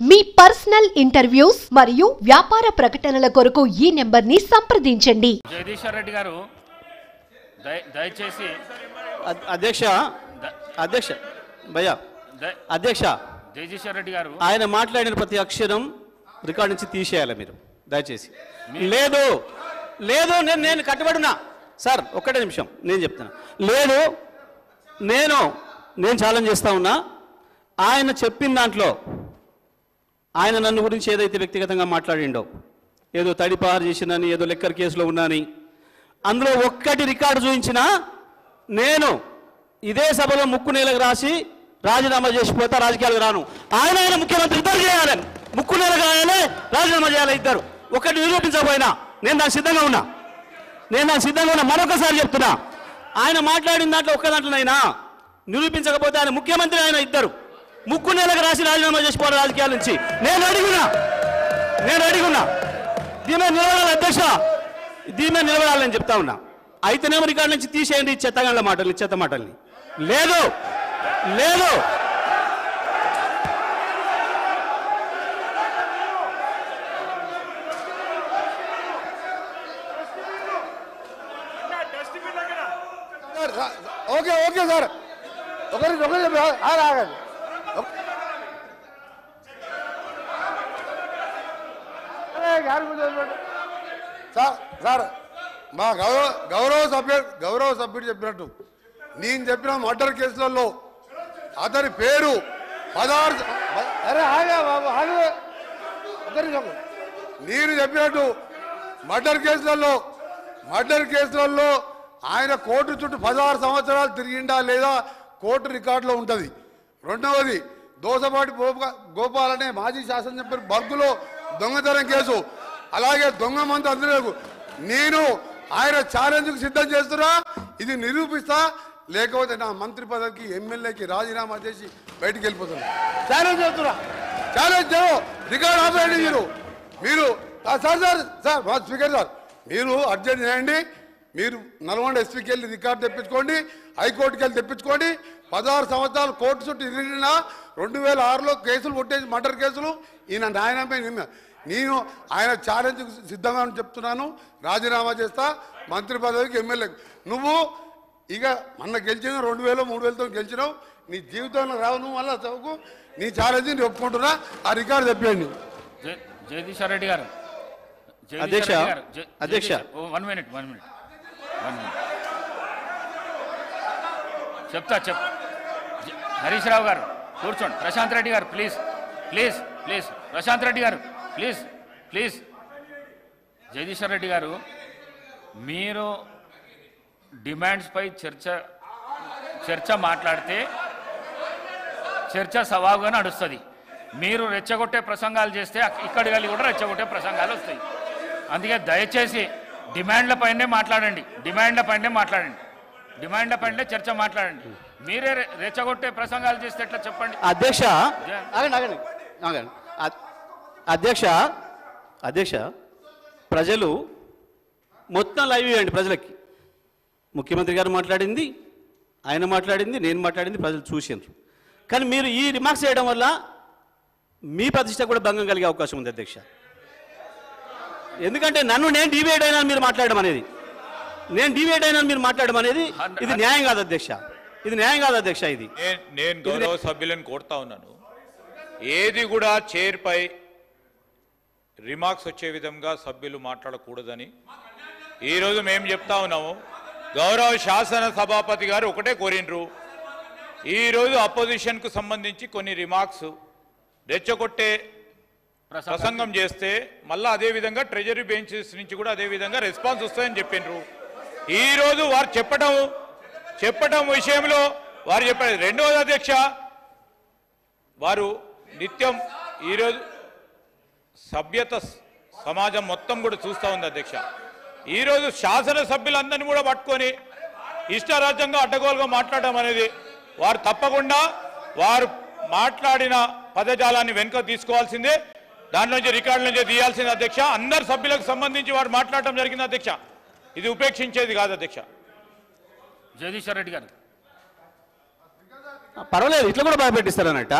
మీ personal interviews మరియు వ్యాపార ప్రకటనల కొరకు ఈ నెంబర్ని సంప్రదించండి. జగదీశ్వర్ రెడ్డి గారు దయ దయచేసి అద్- అధ్యక్ష అధ్యక్ష భయ్యా ద- అధ్యక్ష జగదీశ్వర్ రెడ్డి గారు. ఆయన మాట్లాడిన ప్రతి అక్షరం రికార్డ్ నుంచి తీసేయాలి మీరు దయచేసి. లేదు లేదు నేను నేను కట్టుబడినా. సార్ ఒక్కటే నిమిషం నేను చెప్తాను లేదు నేను నేను ఛాలెంజ్ చేస్తా ఉన్నా. ఆయన చెప్పిన దాంట్లో ఆయన నన్ను గురించి ఏదైతే వ్యక్తిగతంగా మాట్లాడిండో ఏదో తడిపారు చేసినని ఏదో లెక్కర్ కేసులో ఉన్నాని అందులో ఒక్కటి రికార్డు చూపించిన నేను ఇదే సభలో ముక్కు నేలకు రాసి రాజీనామా చేసిపోతా రాజకీయాలకు రాను. ఆయన ఆయన ముఖ్యమంత్రి ఇద్దరు చేయాలి. ముక్కు నేలకు రాయాలి రాజీనామా చేయాలి ఇద్దరు. ఒకటి నిరూపించకపోయినా నేను దానికి సిద్ధంగా ఉన్నా. నేను దానికి సిద్ధంగా ఉన్నా. మరొకసారి చెప్తున్నా. ఆయన మాట్లాడిన దాంట్లో ఒక్క దాంట్లోనైనా నిరూపించకపోతే ఆయన ముఖ్యమంత్రి ఆయన ఇద్దరు. ముక్కు నెలకు రాసి రాజీనామా చేసుకోవాలి రాజకీయాల నుంచి. నేను అడిగినా నేను అడిగినా దీని మీద నిలబడాలి అధ్యక్ష. దీని మీద నిలబడాలని చెప్తా ఉన్నా. అయితేనేమో రికార్డు నుంచి తీసేయండి చెత్తగండ్ల మాటల్ని చెత్త మాటల్ని. లేదు లేదు. Okay okay sir. ఒకరి ఒకరి ఆగండి. సార్ సార్ మా గౌరవ గౌరవ సభ్యుడు గౌరవ సభ్యుడు చెప్పినట్టు. నేను చెప్పిన మర్డర్ కేసులలో అతని పేరు పదహారు నేను చెప్పినట్టు మర్డర్ కేసులలో మర్డర్ కేసులలో ఆయన కోర్టు చుట్టూ పదహారు సంవత్సరాలు తిరిగిండా లేదా కోర్టు రికార్డులో ఉంటుంది. రెండవది దోసపాటి గోప- గోపాల్ అనే మాజీ శాసనసభ్యులు బర్గులో దొంగతనం కేసు. అలాగే దొంగ మంది అందరూ నేను ఆయన ఛాలెంజ్కు సిద్ధం చేస్తున్నా ఇది నిరూపిస్తా లేకపోతే నా మంత్రి పదవికి ఎమ్మెల్యేకి రాజీనామా చేసి బయటికి వెళ్ళిపోతున్నా. ఛాలెంజ్ చేస్తున్నా. ఛాలెంజ్ రికార్డ్ ఆపేయండి మీరు. మీరు సార్ సార్ సార్ మా స్పీకర్ సార్ మీరు అర్జెంట్ చేయండి. మీరు నల్గొండ ఎస్పీకి వెళ్ళి రికార్డు తెప్పించుకోండి హైకోర్టుకి వెళ్ళి తెప్పించుకోండి. పదహారు సంవత్సరాలు కోర్టు చుట్టూ తిరిగిన రెండు వేల ఆరులో కేసులు కొట్టేసి మర్డర్ కేసులు ఈయన నాయనమే నిన్న నేను ఆయన ఛాలెంజ్ సిద్ధంగా అని చెప్తున్నాను రాజీనామా చేస్తా మంత్రి పదవికి ఎమ్మెల్యే. నువ్వు ఇక మొన్న గెలిచిన రెండు వేలు మూడు వేలతో గెలిచినావు నీ జీవితంలో రావు నువ్వు మళ్ళీ చదువుకు నీ ఛాలెంజ్ నేను ఒప్పుకుంటున్నా ఆ రికార్డు తెప్పియండి జ- జగదీశ్వర్ రెడ్డి గారు. అధ్యక్ష, అధ్యక్ష. One minute one minute. One minute. చెప్తా చెప్. హరీష్ రావు గారు కూర్చోండి. Prashant Reddy garu please. Please please. Prashant Reddy garu please please. Jagadishwar Reddy గారు మీరు డిమాండ్స్పై చర్చ చర్చ మాట్లాడితే చర్చ సవాలుగా నడుస్తుంది. మీరు రెచ్చగొట్టే ప్రసంగాలు చేస్తే అక్- ఇక్కడి వెళ్ళి కూడా రెచ్చగొట్టే ప్రసంగాలు వస్తాయి. అందుకే దయచేసి డిమాండ్ల పైనే మాట్లాడండి. డిమాండ్ల పైనే మాట్లాడండి. డిమాండ్ల పైనే చర్చ మాట్లాడండి. మీరే రెచ్చగొట్టే ప్రసంగాలు చేస్తే ఎట్లా చెప్పండి? అధ్యక్ష ఆగండి ఆగండి ఆగండి. అ- అధ్యక్ష అధ్యక్ష ప్రజలు మొత్తం లైవ్ ఇవ్వండి ప్రజలకి. ముఖ్యమంత్రి గారు మాట్లాడింది ఆయన మాట్లాడింది నేను మాట్లాడింది ప్రజలు చూసిండ్రు కానీ మీరు ఈ రిమార్క్స్ చేయడం వల్ల మీ ప్రతిష్ట కూడా భంగం కలిగే అవకాశం ఉంది అధ్యక్ష. ఎందుకంటే నన్ను నేను డివేట్ అయినా మీరు మాట్లాడడం అనేది. నేను డివేట్ అయినా మీరు మాట్లాడడం అనేది ఇది న్యాయం కాదు అధ్యక్ష. ఇది న్యాయం కాదు అధ్యక్ష ఇది. నేను గౌరవ సభ్యులను కోరుతా ఉన్నాను. ఏది కూడా చైర్పై రిమార్క్స్ వచ్చే విధంగా సభ్యులు మాట్లాడకూడదని. ఈరోజు మేము చెప్తా ఉన్నాము. గౌరవ శాసన సభాపతి గారు ఒకటే కోరినరు ఈరోజు అపోజిషన్కు సంబంధించి కొన్ని రిమార్క్స్ రెచ్చగొట్టే ప్రసంగం. చేస్తే మళ్ళీ అదే విధంగా ట్రెజరీ బెంచెస్ నుంచి కూడా అదే విధంగా రెస్పాన్స్ వస్తాయని చెప్పిండ్రు. ఈ రోజు వారు చెప్పడం చెప్పటం విషయంలో వారు చెప్పారు. రెండవది అధ్యక్ష వారు నిత్యం ఈరోజు సభ్యత సమాజం మొత్తం కూడా చూస్తూ ఉంది అధ్యక్ష. ఈరోజు శాసనసభ్యులందరినీ కూడా పట్టుకొని ఇష్టరాజ్యంగా అడ్డగోలుగా మాట్లాడడం అనేది వారు తప్పకుండా వారు మాట్లాడిన పదజాలాన్ని వెనుక తీసుకోవాల్సిందే. దాని నుంచి రికార్డుల నుంచి తీయాల్సిందే అధ్యక్ష. అందరు సభ్యులకు సంబంధించి వారు మాట్లాడటం జరిగింది అధ్యక్ష. ఇది ఉపేక్షించేది కాదు అధ్యక్ష. జగదీశ్వర్ రెడ్డి గారు. పర్వాలేదు ఇట్లా కూడా భయపెట్టిస్తారన్నట్ట.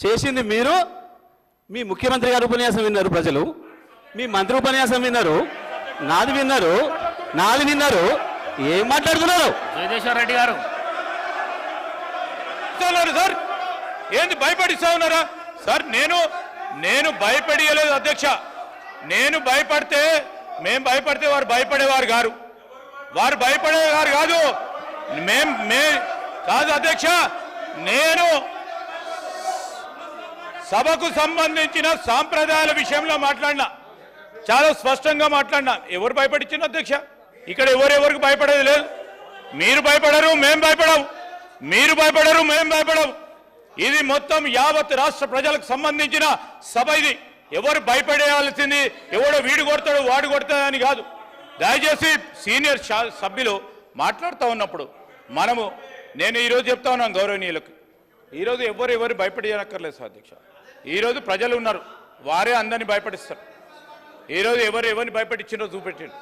చేసింది మీరు మీ ముఖ్యమంత్రి గారి ఉపన్యాసం విన్నారు ప్రజలు మీ మంత్రి ఉపన్యాసం విన్నారు నాది విన్నారు నాది విన్నారు ఏం మాట్లాడుతున్నారు? జగదీశ్వర్ రెడ్డి గారు. సార్. ఏంది భయపడిస్తా ఉన్నారా? సార్ నేను నేను భయపడియలేదు అధ్యక్ష. నేను భయపడితే మేం భయపడితే వారు భయపడేవారు గారు. వారు భయపడేవారు కాదు. మేం మే కాదు అధ్యక్ష నేను సభకు సంబంధించిన సాంప్రదాయాల విషయంలో మాట్లాడినా చాలా స్పష్టంగా మాట్లాడినా. ఎవరు భయపడిచ్చిన అధ్యక్ష? ఇక్కడ ఎవరెవరికి భయపడేది లేదు. మీరు భయపడరు మేం భయపడవు మీరు భయపడరు మేం భయపడవు ఇది మొత్తం యావత్ రాష్ట్ర ప్రజలకు సంబంధించిన సభ ఇది. ఎవరు భయపడేయాల్సింది ఎవడో వీడు కొడతాడు వాడు కొడతాడని కాదు. దయచేసి సీనియర్ సభ్యులు మాట్లాడుతూ ఉన్నప్పుడు మనము నేను ఈరోజు చెప్తా ఉన్నాను గౌరవనీయులకు. ఈరోజు ఎవరు ఎవరు భయపడేయనక్కర్లేదు సార్ అధ్యక్ష. ఈరోజు ప్రజలు ఉన్నారు వారే అందరినీ భయపడిస్తారు. ఈరోజు ఎవరు ఎవరిని భయపెట్టించినో చూపెట్టిండు.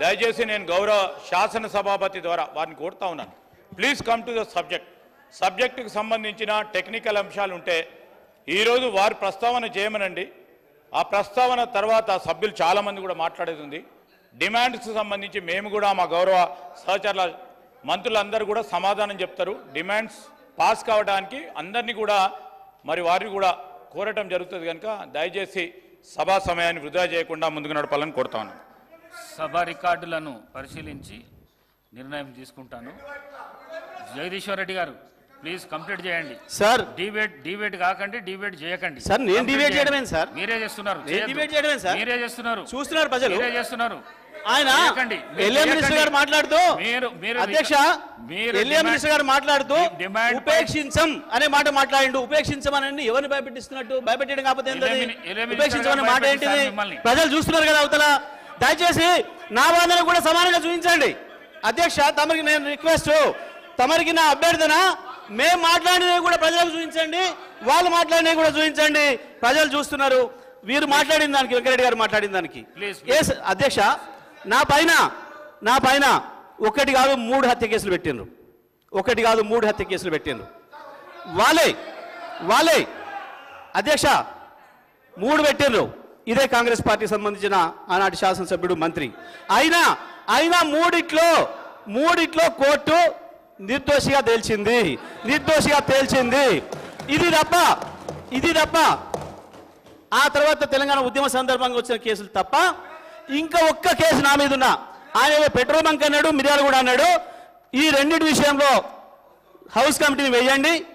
దయచేసి నేను గౌరవ శాసన సభాపతి ద్వారా వారిని కోరుతా ఉన్నాను. Please come to the subject. సబ్జెక్టుకు సంబంధించిన టెక్నికల్ అంశాలు ఉంటే ఈరోజు వారు ప్రస్తావన చేయమనండి. ఆ ప్రస్తావన తర్వాత సభ్యులు చాలామంది కూడా మాట్లాడేది ఉంది. డిమాండ్స్కి సంబంధించి మేము కూడా మా గౌరవ సహచరుల మంత్రులందరూ కూడా సమాధానం చెప్తారు. డిమాండ్స్ పాస్ కావడానికి అందరినీ కూడా మరి వారిని కూడా కోరటం జరుగుతుంది కనుక దయచేసి సభా సమయాన్ని వృధా చేయకుండా ముందుకు నడపాలని కోరుతాను సభ రికార్డులను పరిశీలించి నిర్ణయం తీసుకుంటాను. జగదీశ్వర్ రెడ్డి గారు ప్లీజ్ కంప్లీట్ చేయండి. సార్. డిబేట్ డిబేట్ కాకండి డిబేట్ చేయకండి. సార్, నేను Complete debate చేయండి. చేయడమేంటి సార్? మీరే చేస్తున్నారు. debate చేయడమేంటి సార్? మీరే చేస్తున్నారు. చూస్తున్నారు ప్రజలు. మీరే చేస్తున్నారు. ఆయన ఎల్ఏ మినిస్టర్. గారు మాట్లాడుతూ మీరు మీరు అధ్యక్ష మీరు ఎల్ఏ మినిస్టర్ గారు మాట్లాడుతూ డిమాండ్ ఉపేక్షించం అనే మాట మాట్లాడిండు. ఉపేక్షించమనండి. ఎవరిని భయపెట్టిస్తున్నట్టు? భయపెట్టడం కాకపోతే ఉపేక్షించమనే మాట ఏంటిది. ప్రజలు చూస్తున్నారు కదా అవతల. దయచేసి నా బాధను కూడా సమానంగా చూపించండి. అధ్యక్ష తమరికి నేను రిక్వెస్ట్ తమరికి నా అభ్యర్థన మేము మాట్లాడినవి కూడా ప్రజలకు చూపించండి వాళ్ళు మాట్లాడినవి కూడా చూపించండి. ప్రజలు చూస్తున్నారు. వీరు మాట్లాడిన దానికి వెంకరెడ్డి గారు మాట్లాడిన దానికి. ఎస్ అధ్యక్ష నా పైన నా పైన ఒకటి కాదు మూడు హత్య కేసులు పెట్టిండ్రు. ఒకటి కాదు మూడు హత్య కేసులు పెట్టిండ్రు. వాళ్ళే వాళ్ళే. అధ్యక్ష మూడు పెట్టిండ్రు. ఇదే కాంగ్రెస్ పార్టీకి సంబంధించిన ఆనాటి శాసనసభ్యుడు మంత్రి. అయినా అయినా మూడిట్లో మూడిట్లో కోర్టు నిర్దోషిగా తేల్చింది. నిర్దోషిగా తేల్చింది. ఇది తప్ప ఇది తప్ప. ఆ తర్వాత తెలంగాణ ఉద్యమ సందర్భంగా వచ్చిన కేసులు తప్ప ఇంకా ఒక్క కేసు నా మీద ఉన్నా. ఆయన పెట్రోల్ బంక్ అన్నాడు మిర్యాలు కూడా అన్నాడు. ఈ రెండింటి విషయంలో హౌస్ కమిటీని వేయండి.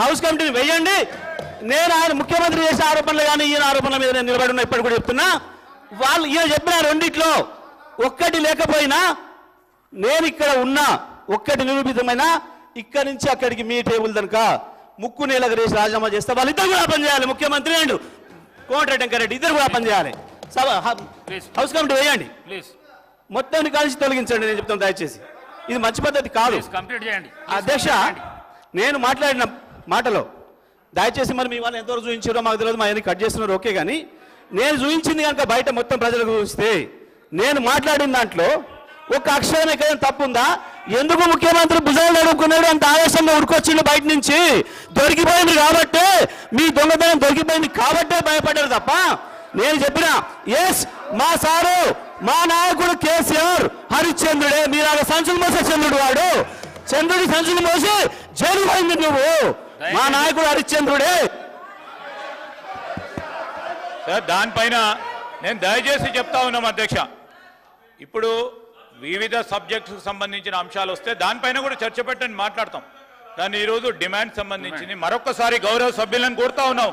హౌస్ కమిటీని వేయండి. నేను ఆయన ముఖ్యమంత్రి చేసిన ఆరోపణలు కానీ ఈయన ఆరోపణల మీద నేను నిలబడి ఉన్నా ఇప్పటికి కూడా చెప్తున్నా. వాళ్ళు ఈయన చెప్పిన రెండిట్లో ఒక్కటి లేకపోయినా నేను ఇక్కడ ఉన్నా. ఒక్కటి నిరూపితమైన ఇక్కడి నుంచి అక్కడికి మీ టేబుల్ దనుక ముక్కు నేలకు రేసి రాజీనామా చేస్తే వాళ్ళిద్దరు కూడా పనిచేయాలి ముఖ్యమంత్రి అండ్. కోమటిరెడ్డి వెంకరెడ్డి ఇద్దరు కూడా పనిచేయాలి సభ. హౌస్ కమిటీ వేయండి. మొత్తాన్ని కలిసి తొలగించండి నేను చెప్తాను దయచేసి. ఇది మంచి పద్ధతి కాదు. కంప్లీట్ చేయండి. అధ్యక్ష. నేను మాట్లాడిన మాటలో దయచేసి మరి మీ వాళ్ళు ఎంతవరకు చూపించారో మాకు తెలియదు మా కట్ చేస్తున్నారు ఓకే కానీ నేను చూపించింది కనుక బయట మొత్తం ప్రజలకు చూపిస్తే నేను మాట్లాడిన దాంట్లో ఒక అక్షరం ఎక్కడైనా తప్పు ఉందా? ఎందుకు ముఖ్యమంత్రి భుజాలు నడుపుకున్నాడు? అంత ఆవేశంగా ఉడుకొచ్చిండు బయట నుంచి. దొరికిపోయింది కాబట్టే మీ దొంగతనం దొరికిపోయింది కాబట్టే భయపడ్డారు తప్ప. నేను చెప్పిన ఎస్ మా సారు మా నాయకుడు కేసీఆర్ హరిశ్చంద్రుడే. మీరు అలా సంచులు మోసే చంద్రుడు వాడు. చంద్రుడి సంచులు మోసి జైలు పోయింది నువ్వు. మా నాయకుడు హరిశ్చంద్రుడే. సార్ దానిపైన నేను దయచేసి చెప్తా ఉన్నాం అధ్యక్ష. ఇప్పుడు వివిధ సబ్జెక్ట్స్కి సంబంధించిన అంశాలు వస్తే దానిపైన కూడా చర్చ పెట్టని మాట్లాడతాం. కానీ ఈరోజు డిమాండ్ సంబంధించింది. మరొకసారి గౌరవ సభ్యులను కోరుతా ఉన్నాం.